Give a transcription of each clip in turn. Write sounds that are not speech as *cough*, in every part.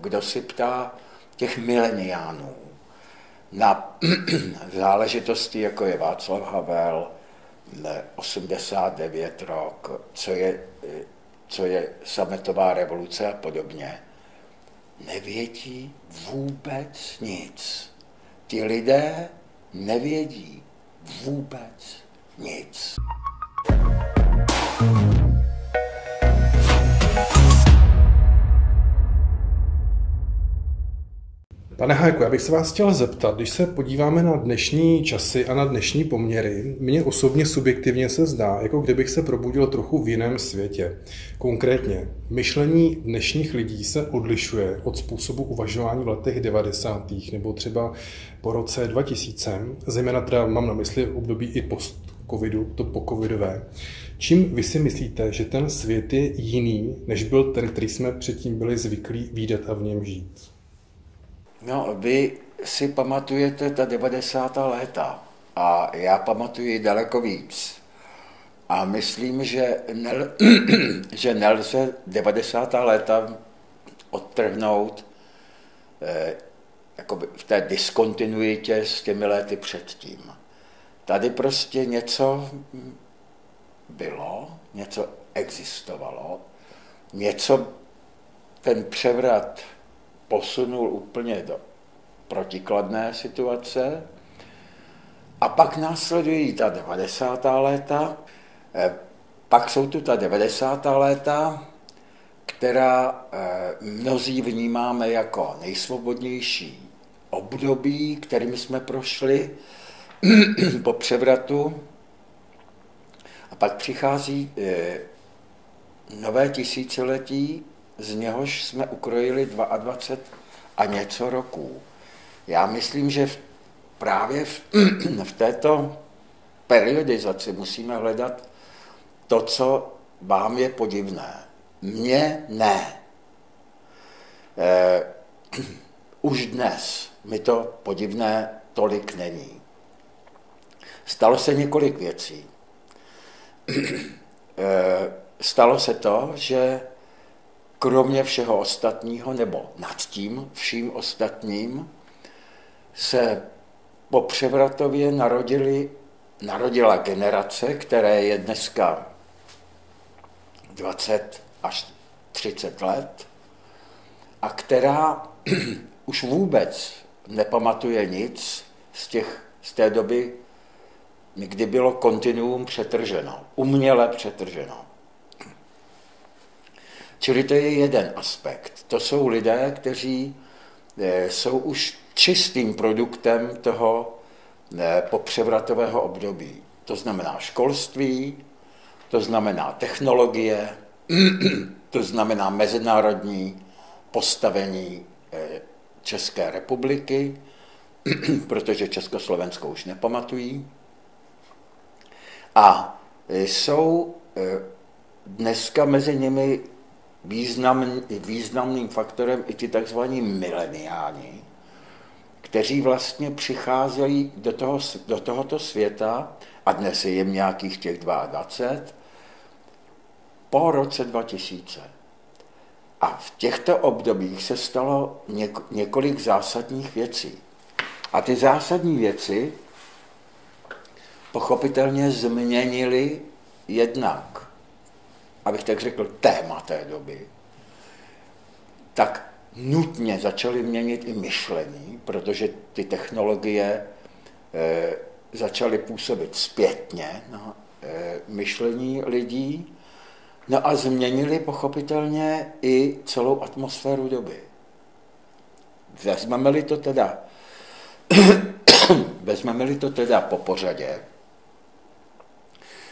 kdo si ptá těch mileniánů na *clears throat* záležitosti, jako je Václav Havel, 89 rok, co je, co je sametová revoluce a podobně, nevědí vůbec nic. Ti lidé nevědí vůbec nic. Pane Hajku, já bych se vás chtěl zeptat, když se podíváme na dnešní časy a na dnešní poměry, mně osobně subjektivně se zdá, jako kdybych se probudil trochu v jiném světě. Konkrétně, myšlení dnešních lidí se odlišuje od způsobu uvažování v letech 90. nebo třeba po roce 2000, zejména teda mám na mysli období i post covidu, to po covidové. Čím vy si myslíte, že ten svět je jiný, než byl ten, který jsme předtím byli zvyklí výdat a v něm žít? No, vy si pamatujete ta 90. léta a já pamatuji daleko víc. A myslím, že, nel, *clears throat* že nelze 90. léta odtrhnout eh, v té diskontinuitě s těmi léty předtím. Tady prostě něco bylo, něco existovalo, něco ten převrat posunul úplně do protikladné situace. A pak následují ta 90. léta, eh, pak jsou tu ta 90. léta, která eh, mnozí vnímáme jako nejsvobodnější období, kterým jsme prošli *clears throat* po převratu. A pak přichází eh, nové tisíciletí, z něhož jsme ukrojili 22 a něco roků. Já myslím, že právě v, *clears throat* v této periodizaci musíme hledat to, co vám je podivné. Mně ne. Eh, *clears throat* už dnes mi to podivné tolik není. Stalo se několik věcí. *clears throat* Eh, stalo se to, že kromě všeho ostatního, nebo nad tím vším ostatním, se po převratově narodili, narodila generace, které je dneska 20 až 30 let a která *clears throat* už vůbec nepamatuje nic z, těch, z té doby, kdy bylo kontinuum přetrženo, uměle přetrženo. Čili to je jeden aspekt. To jsou lidé, kteří eh, jsou už čistým produktem toho eh, popřevratového období. To znamená školství, to znamená technologie, *clears throat* to znamená mezinárodní postavení eh, České republiky, *clears throat* protože Československo už nepamatují. A jsou dneska mezi nimi významný, významným faktorem i ti tzv. mileniáni, kteří vlastně přicházejí do, toho, do tohoto světa, a dnes je jim nějakých těch 22, po roce 2000. A v těchto obdobích se stalo několik zásadních věcí. A ty zásadní věci pochopitelně změnily jednak abych tak řekl, téma té doby, tak nutně začaly měnit i myšlení, protože ty technologie e, začaly působit zpětně na e, myšlení lidí, no a změnili pochopitelně i celou atmosféru doby. Vezmeme-li to teda, *coughs* vezmeme-li to teda po pořadě,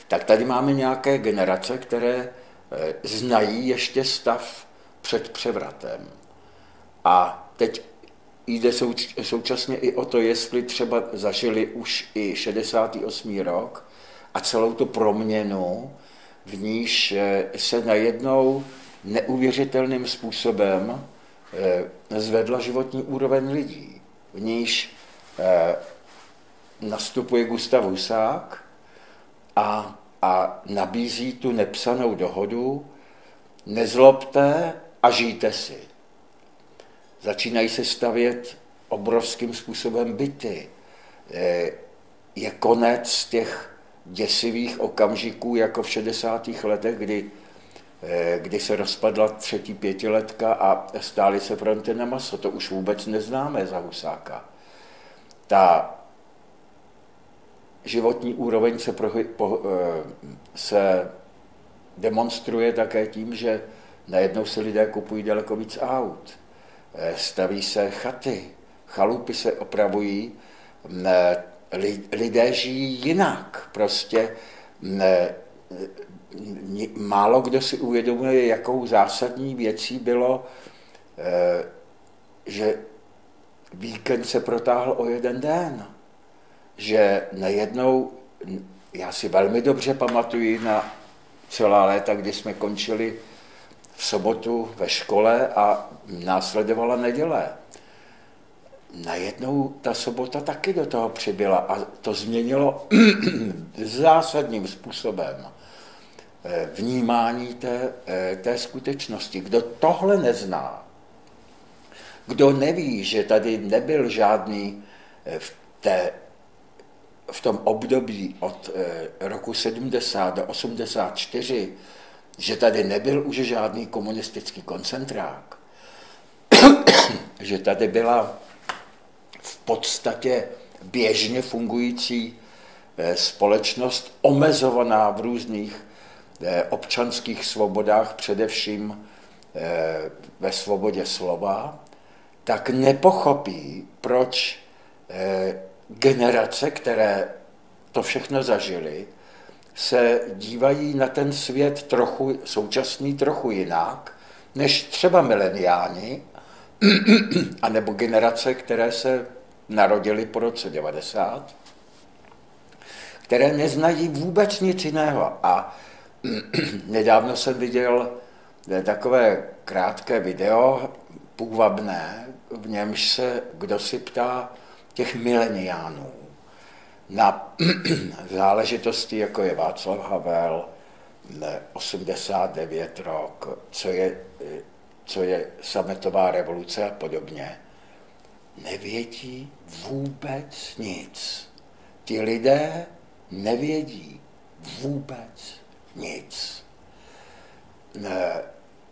tak tady máme nějaké generace, které eh, znají ještě stav před převratem. A teď jde současně i o to, jestli třeba zažili už i 68. rok a celou tu proměnu, v níž eh, se najednou neuvěřitelným způsobem eh, zvedla životní úroveň lidí, v níž nastupuje Gustav Husák a a nabízí tu nepsanou dohodu, nezlobte a žijte si. začínají se stavět obrovským způsobem byty. Eh, je konec těch děsivých okamžiků, jako v 60. letech, kdy, eh, kdy se rozpadla třetí pětiletka a stály se fronty na maso. To už vůbec neznáme za Husáka. Ta životní úroveň se, pro, po, eh, se demonstruje také tím, že najednou se lidé kupují daleko víc aut, eh, staví se chaty, chalupy se opravují, lidé žijí jinak. Prostě málo kdo si uvědomuje, jakou zásadní věcí bylo, eh, že víkend se protáhl o jeden den. Že najednou, já si velmi dobře pamatuju na celá léta, kdy jsme končili v sobotu ve škole a následovala neděle. Najednou ta sobota taky do toho přibyla a to změnilo *clears throat* zásadním způsobem eh, vnímání té, eh, té skutečnosti. Kdo tohle nezná, kdo neví, že tady nebyl žádný eh, v, té, v tom období od roku 70 do 84 že tady nebyl už žádný komunistický koncentrák, *coughs* že tady byla v podstatě běžně fungující eh, společnost omezovaná v různých eh, občanských svobodách, především eh, ve svobodě slova, tak nepochopí, proč generace, které to všechno zažily, se dívají na ten svět trochu současný trochu jinak, než třeba mileniáni, *clears throat* anebo generace, které se narodily po roce 90, které neznají vůbec nic jiného. A *clears throat* nedávno jsem viděl takové krátké video, půvabné, v němž se kdo si ptá těch mileniánů, na *clears throat* záležitosti, jako je Václav Havel, 89 rok, co je, co je sametová revoluce a podobně, nevědí vůbec nic. Ti lidé nevědí vůbec nic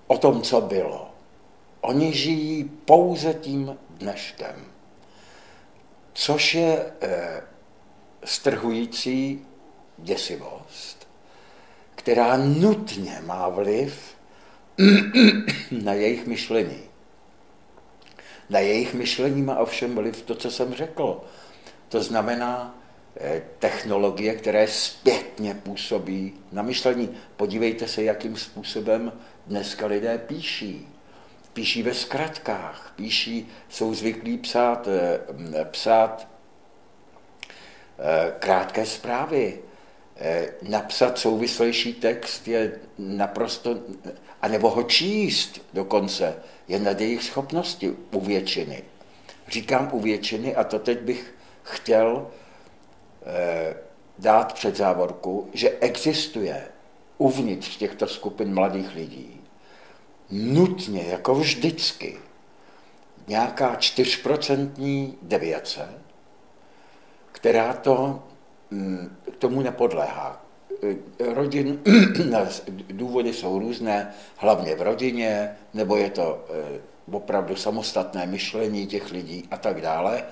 o tom, co bylo. Oni žijí pouze tím dneškem, což je eh, strhující děsivost, která nutně má vliv *clears throat* na jejich myšlení. Na jejich myšlení má ovšem vliv to, co jsem řekl. To znamená eh, technologie, které zpětně působí na myšlení. Podívejte se, jakým způsobem dneska lidé píší. Píší ve zkratkách, píší, jsou zvyklí psát, eh, psát Eh, krátké zprávy. Eh, napsat souvislejší text je naprosto, anebo ho číst dokonce, je nad jejich schopnosti u většiny. Říkám u většiny a to teď bych chtěl dát před závorku, že existuje uvnitř těchto skupin mladých lidí nutně, jako vždycky, nějaká čtyřprocentní deviace, která to mm, tomu nepodléhá. Rodin, *clears throat* důvody jsou různé, hlavně v rodině, nebo je to eh, opravdu samostatné myšlení těch lidí a tak dále,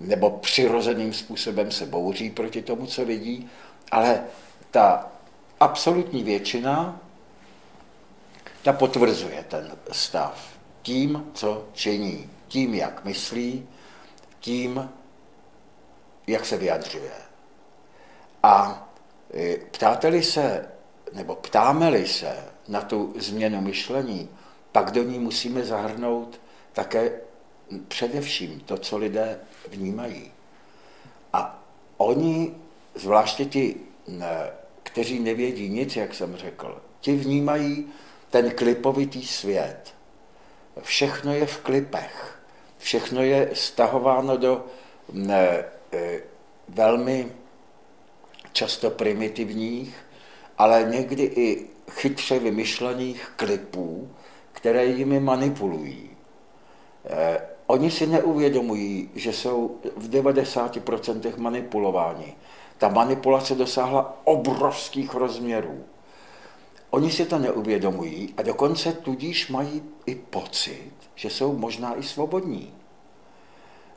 nebo přirozeným způsobem se bouří proti tomu, co vidí, ale ta absolutní většina, ta potvrzuje ten stav tím, co činí, tím, jak myslí, tím, jak se vyjadřuje. A e, ptáte-li se, nebo ptáme-li se na tu změnu myšlení, pak do ní musíme zahrnout také především to, co lidé vnímají. A oni, zvláště ti, kteří nevědí nic, jak jsem řekl, ti vnímají ten klipovitý svět. Všechno je v klipech. Všechno je stahováno do Eh, velmi často primitivních, ale někdy i chytře vymyšlených klipů, které jimi manipulují. Eh, oni si neuvědomují, že jsou v 90% manipulováni. Ta manipulace dosáhla obrovských rozměrů. Oni si to neuvědomují a dokonce tudíž mají i pocit, že jsou možná i svobodní.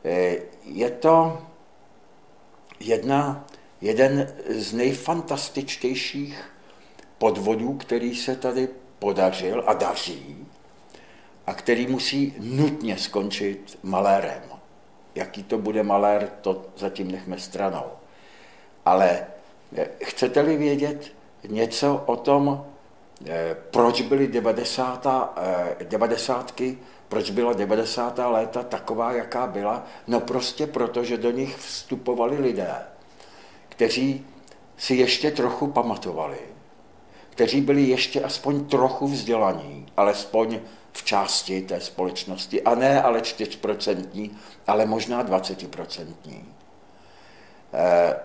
Eh, je to jedna, jeden z nejfantastičtějších podvodů, který se tady podařil a daří a který musí nutně skončit malérem. Jaký to bude malér, to zatím nechme stranou. Ale eh, chcete-li vědět něco o tom, proč byly 90. 90. Proč byla 90. léta taková, jaká byla? No prostě proto, že do nich vstupovali lidé, kteří si ještě trochu pamatovali, kteří byli ještě aspoň trochu vzdělaní, alespoň v části té společnosti, a ne ale 4%, ale možná 20%. Eh,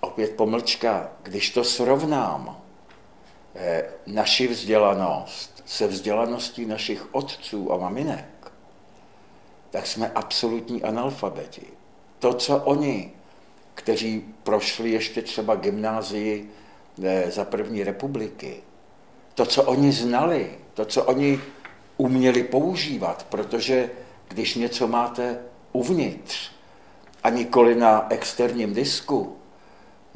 opět pomlčka, když to srovnám, eh, naši vzdělanost se vzdělaností našich otců a maminek, tak jsme absolutní analfabeti. To, co oni, kteří prošli ještě třeba gymnázii eh, za první republiky, to, co oni znali, to, co oni uměli používat, protože když něco máte uvnitř a nikoli na externím disku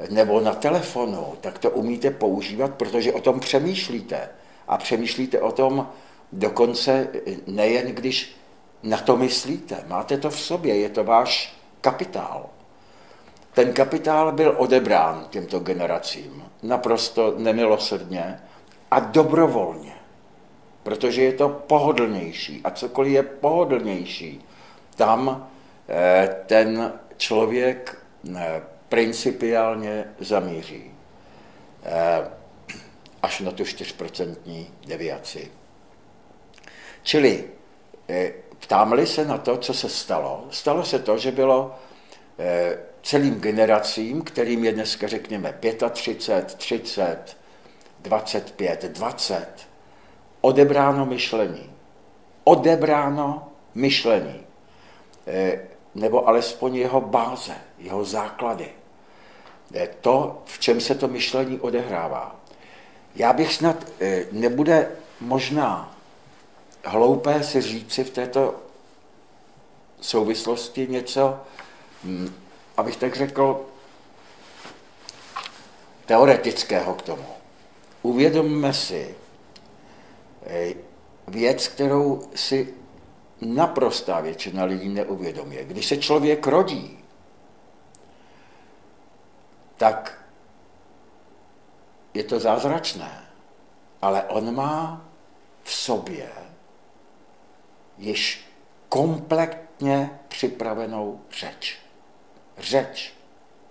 nebo na telefonu, tak to umíte používat, protože o tom přemýšlíte a přemýšlíte o tom dokonce nejen, když na to myslíte. Máte to v sobě, je to váš kapitál. Ten kapitál byl odebrán těmto generacím naprosto nemilosrdně a dobrovolně, protože je to pohodlnější. A cokoliv je pohodlnější, tam eh, ten člověk eh, principiálně zamíří. Eh, až na tu 4% deviaci. Čili eh, ptám-li se na to, co se stalo, stalo se to, že bylo eh, celým generacím, kterým je dneska řekněme 35, 30, 25, 20, odebráno myšlení. Odebráno myšlení. Nebo alespoň jeho báze, jeho základy. To, v čem se to myšlení odehrává. Já bych snad, eh, nebude možná hloupé si říci v této souvislosti něco, hm, abych tak řekl, teoretického k tomu. Uvědomme si eh, věc, kterou si naprostá většina lidí neuvědomuje. Když se člověk rodí, tak je to zázračné, ale on má v sobě již kompletně připravenou řeč. Řeč,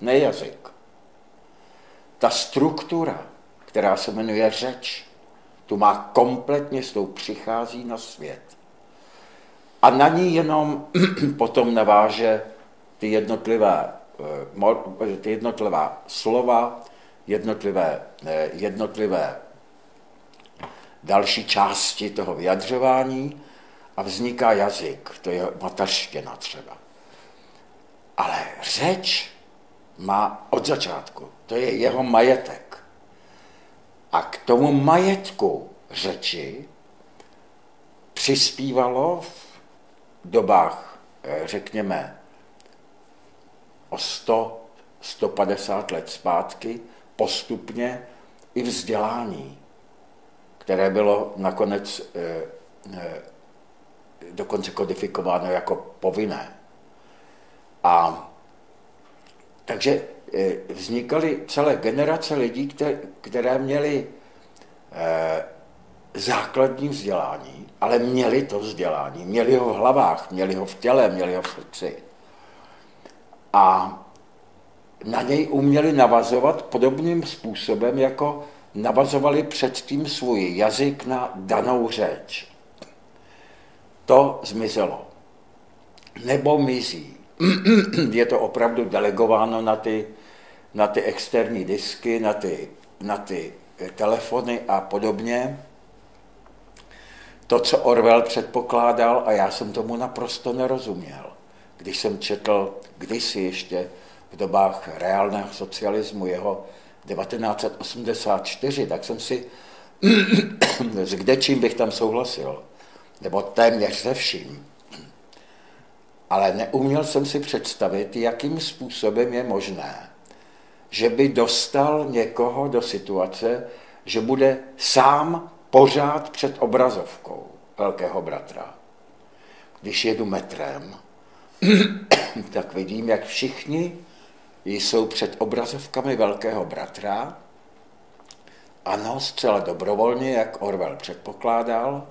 ne jazyk. Ta struktura, která se jmenuje řeč, tu má kompletně, s tou přichází na svět. A na ní jenom *clears throat* potom naváže ty jednotlivé, ty jednotlivá slova, jednotlivé, eh, jednotlivé další části toho vyjadřování a vzniká jazyk, to je mateřština třeba. Ale řeč má od začátku, to je jeho majetek. A k tomu majetku řeči přispívalo v dobách, eh, řekněme, o 100, 150 let zpátky postupně i vzdělání, které bylo nakonec eh, eh, dokonce kodifikováno jako povinné. A takže eh, vznikaly celé generace lidí, které, které měly základní vzdělání, ale měli to vzdělání, měli ho v hlavách, měli ho v těle, měli ho v srdci. A na něj uměli navazovat podobným způsobem, jako navazovali předtím svůj jazyk na danou řeč. To zmizelo. Nebo mizí. *clears throat* Je to opravdu delegováno na ty, na ty externí disky, na ty, na ty telefony a podobně. to, co Orwell předpokládal, a já jsem tomu naprosto nerozuměl. Když jsem četl kdysi ještě v dobách reálného socialismu jeho 1984, tak jsem si *clears throat* s kde čím bych tam souhlasil, nebo téměř se vším. Ale neuměl jsem si představit, jakým způsobem je možné, že by dostal někoho do situace, že bude sám pořád před obrazovkou velkého bratra. Když jedu metrem, *coughs* tak vidím, jak všichni jsou před obrazovkami velkého bratra. Ano, zcela dobrovolně, jak Orwell předpokládal.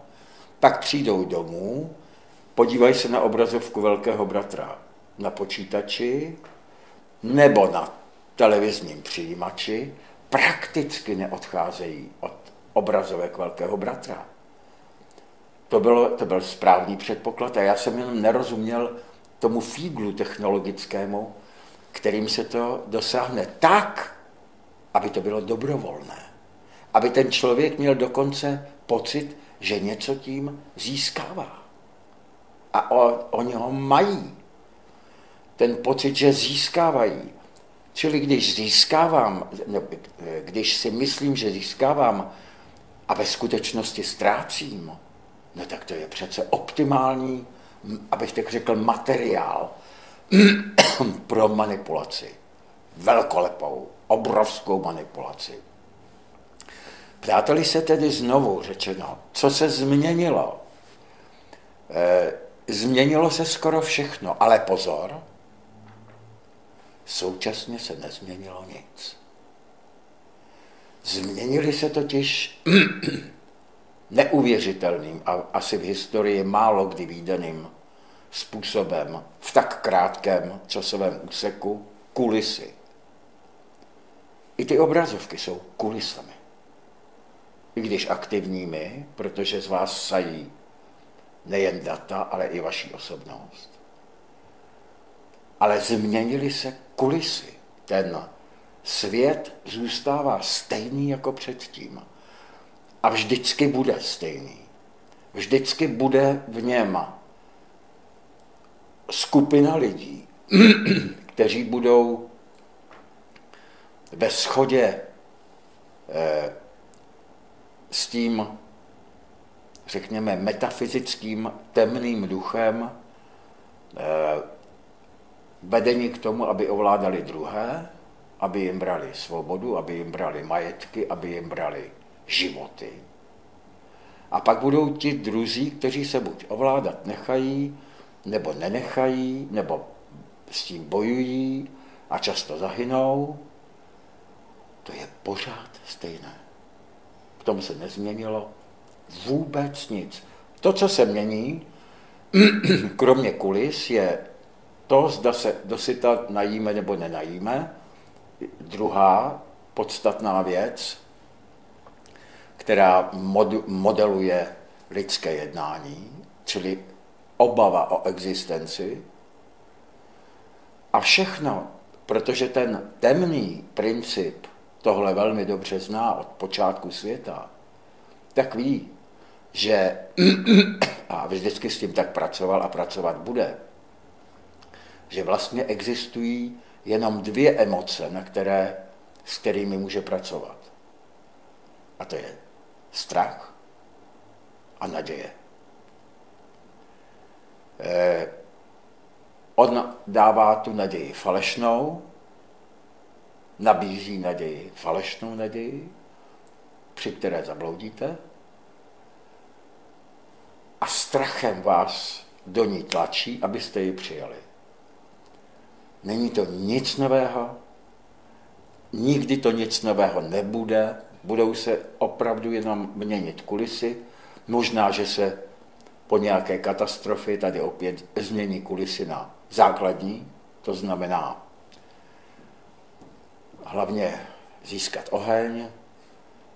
Pak přijdou domů, podívají se na obrazovku velkého bratra na počítači nebo na televizním přijímači, prakticky neodcházejí od obrazovek velkého bratra. To, bylo, to byl správný předpoklad a já jsem jenom nerozuměl tomu fíglu technologickému, kterým se to dosáhne tak, aby to bylo dobrovolné. Aby ten člověk měl dokonce pocit, že něco tím získává. A oni ho mají. Ten pocit, že získávají. Čili když získávám, když si myslím, že získávám a ve skutečnosti ztrácím, no tak to je přece optimální, abych tak řekl, materiál *clears throat* pro manipulaci. Velkolepou, obrovskou manipulaci. Přáteli se tedy znovu řečeno, co se změnilo? E, změnilo se skoro všechno, ale pozor, současně se nezměnilo nic. Změnili se totiž *clears throat* neuvěřitelným a asi v historii málo kdy výdaným způsobem v tak krátkém časovém úseku kulisy. I ty obrazovky jsou kulisami. I když aktivními, protože z vás sají nejen data, ale i vaší osobnost. Ale změnily se kulisy. Ten svět zůstává stejný jako předtím. A vždycky bude stejný. Vždycky bude v něm skupina lidí, *clears throat* kteří budou ve shodě eh, s tím, řekněme, metafyzickým temným duchem eh, vedení k tomu, aby ovládali druhé, aby jim brali svobodu, aby jim brali majetky, aby jim brali životy. A pak budou ti druzí, kteří se buď ovládat nechají, nebo nenechají, nebo s tím bojují a často zahynou. To je pořád stejné. V tom se nezměnilo vůbec nic. To, co se mění, *clears throat* kromě kulis, je to, zda se dosyta najíme nebo nenajíme. Druhá podstatná věc, která mod, modeluje lidské jednání, čili obava o existenci. A všechno, protože ten temný princip tohle velmi dobře zná od počátku světa, tak ví, že *clears throat* a vždycky s tím tak pracoval a pracovat bude, že vlastně existují jenom dvě emoce, na které, s kterými může pracovat. A to je strach a naděje. Eh, on dává tu naději falešnou, nabízí naději, falešnou naději, při které zabloudíte, a strachem vás do ní tlačí, abyste ji přijali. Není to nic nového, nikdy to nic nového nebude, budou se opravdu jenom měnit kulisy, možná, že se po nějaké katastrofě tady opět změní kulisy na základní, to znamená hlavně získat oheň,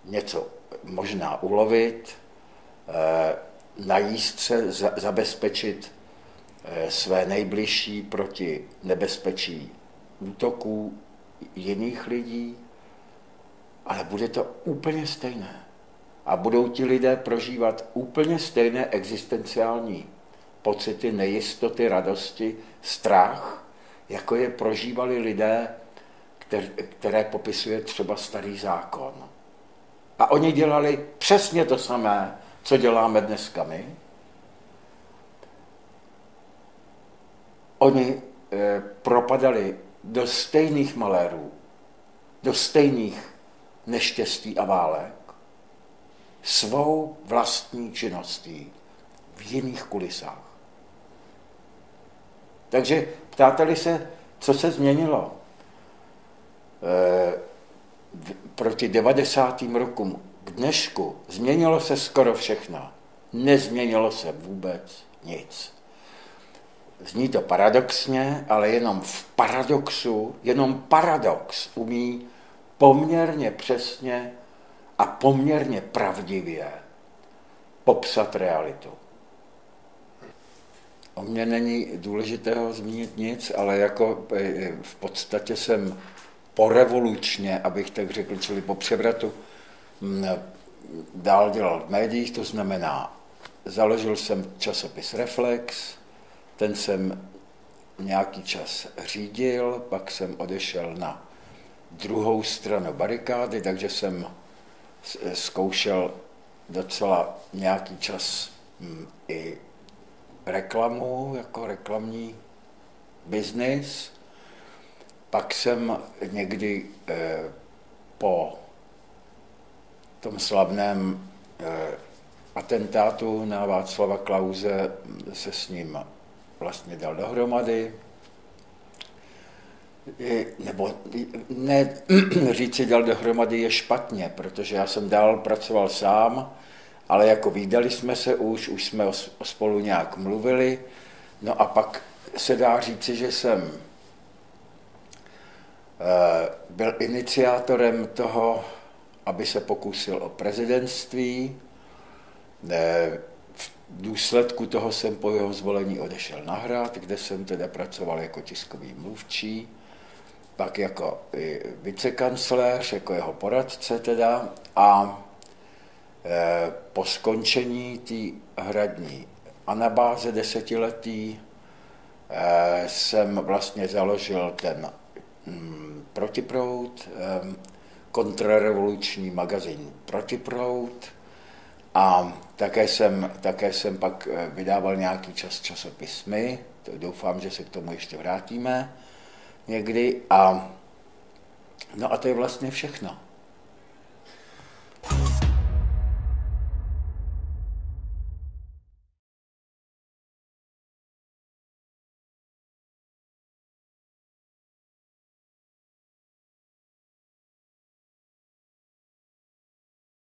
něco možná ulovit, eh, najíst se, zabezpečit eh, své nejbližší proti nebezpečí útoků jiných lidí, ale bude to úplně stejné. a budou ti lidé prožívat úplně stejné existenciální pocity nejistoty, radosti, strach, jako je prožívali lidé, které popisuje třeba starý zákon. A oni dělali přesně to samé, co děláme dneska my. Oni eh, propadali do stejných malérů, do stejných neštěstí a válek, svou vlastní činností v jiných kulisách. Takže ptáte se, co se změnilo e, proti 90. rokům k dnešku, změnilo se skoro všechno. Nezměnilo se vůbec nic. Zní to paradoxně, ale jenom v paradoxu, jenom paradox umí poměrně přesně a poměrně pravdivě popsat realitu. O mě není důležitého zmínit nic, ale jako e, v podstatě jsem porevolučně, abych tak řekl, čili po převratu, dál dělal v médiích, to znamená, založil jsem časopis Reflex, ten jsem nějaký čas řídil, pak jsem odešel na druhou stranu barikády, takže jsem zkoušel docela nějaký čas i reklamu, jako reklamní biznis. Pak jsem někdy eh, po tom slavném eh, atentátu na Václava Klauze se s ním vlastně dal dohromady. Nebo ne, *clears throat* říci dal dohromady je špatně, protože já jsem dál pracoval sám, ale jako výdali jsme se už, už jsme spolu nějak mluvili, no a pak se dá říci, že jsem eh, byl iniciátorem toho, aby se pokusil o prezidentství. Eh, v důsledku toho jsem po jeho zvolení odešel na hrad, kde jsem teda pracoval jako tiskový mluvčí, pak jako vicekancléř, jako jeho poradce teda a Eh, po skončení té hradní anabáze desetiletí eh, jsem vlastně založil ten mm, protiprout, eh, kontrarevoluční magazín Protiprout a také jsem, také jsem pak vydával nějaký čas časopismy, doufám, že se k tomu ještě vrátíme někdy a no a to je vlastně všechno.